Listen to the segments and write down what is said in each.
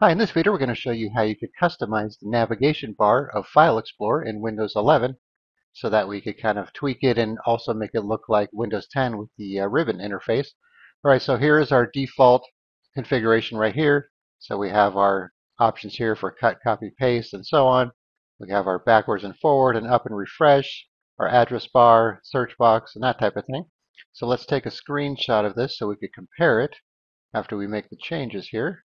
Hi, in this video we're going to show you how you could customize the navigation bar of File Explorer in Windows 11 so that we could kind of tweak it and also make it look like Windows 10 with the uh, ribbon interface. Alright, so here is our default configuration right here. So we have our options here for cut, copy, paste, and so on. We have our backwards and forward and up and refresh, our address bar, search box, and that type of thing. So let's take a screenshot of this so we could compare it after we make the changes here.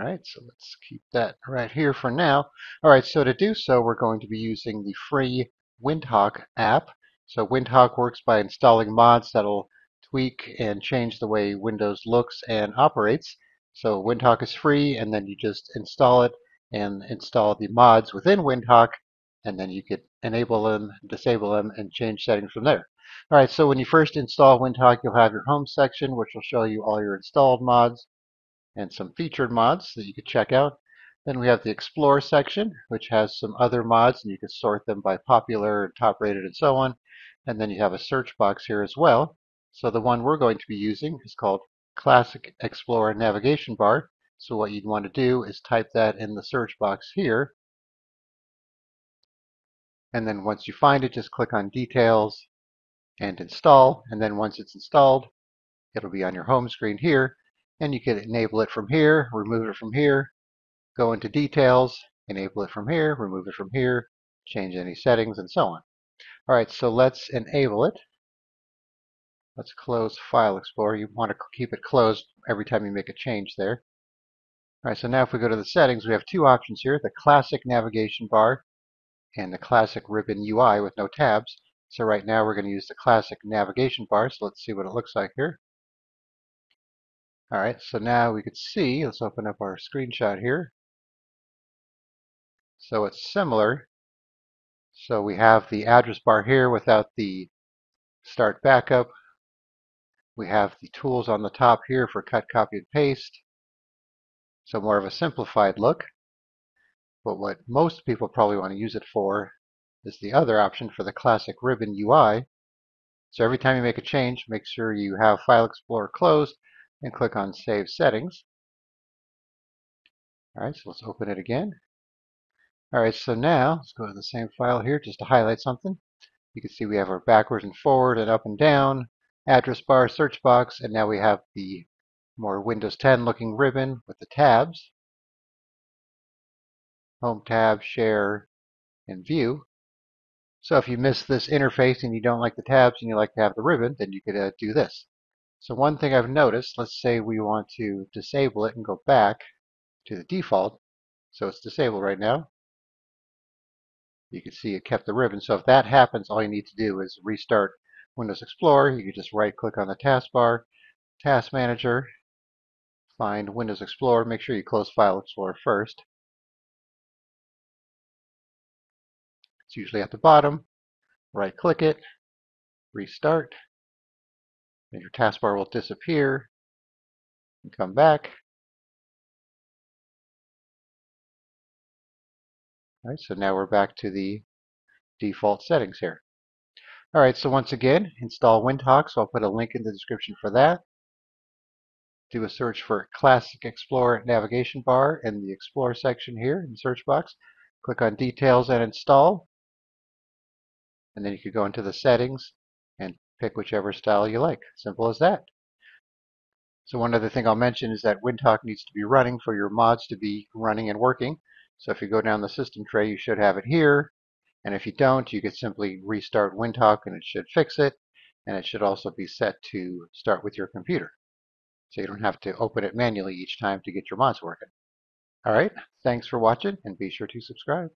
All right, so let's keep that right here for now. All right, so to do so, we're going to be using the free Windhawk app. So Windhawk works by installing mods that'll tweak and change the way Windows looks and operates. So Windhawk is free, and then you just install it and install the mods within Windhawk, and then you could enable them, disable them, and change settings from there. All right, so when you first install Windhawk, you'll have your home section, which will show you all your installed mods and some featured mods that you could check out. Then we have the Explore section, which has some other mods, and you can sort them by popular, top rated, and so on. And then you have a search box here as well. So the one we're going to be using is called Classic Explorer Navigation Bar. So what you'd want to do is type that in the search box here. And then once you find it, just click on Details and Install. And then once it's installed, it'll be on your home screen here and you can enable it from here, remove it from here, go into details, enable it from here, remove it from here, change any settings, and so on. All right, so let's enable it. Let's close File Explorer. You want to keep it closed every time you make a change there. All right, so now if we go to the settings, we have two options here, the classic navigation bar and the classic ribbon UI with no tabs. So right now we're going to use the classic navigation bar, so let's see what it looks like here. All right, so now we could see, let's open up our screenshot here. So it's similar. So we have the address bar here without the start backup. We have the tools on the top here for cut, copy, and paste. So more of a simplified look. But what most people probably want to use it for is the other option for the classic ribbon UI. So every time you make a change, make sure you have File Explorer closed and click on Save Settings. All right, so let's open it again. All right, so now let's go to the same file here just to highlight something. You can see we have our backwards and forward and up and down, address bar, search box, and now we have the more Windows 10 looking ribbon with the tabs. Home tab, share, and view. So if you miss this interface and you don't like the tabs and you like to have the ribbon, then you could uh, do this. So one thing I've noticed, let's say we want to disable it and go back to the default. So it's disabled right now. You can see it kept the ribbon. So if that happens, all you need to do is restart Windows Explorer. You can just right click on the taskbar, Task Manager, find Windows Explorer. Make sure you close File Explorer first. It's usually at the bottom. Right click it, restart, and your taskbar will disappear and come back. All right, so now we're back to the default settings here. All right, so once again, install Windhawk, so I'll put a link in the description for that. Do a search for Classic Explorer Navigation Bar in the Explore section here in the search box. Click on Details and Install. And then you could go into the settings pick whichever style you like. Simple as that. So one other thing I'll mention is that Windhawk needs to be running for your mods to be running and working. So if you go down the system tray, you should have it here. And if you don't, you could simply restart Windhawk and it should fix it. And it should also be set to start with your computer. So you don't have to open it manually each time to get your mods working. All right, thanks for watching and be sure to subscribe.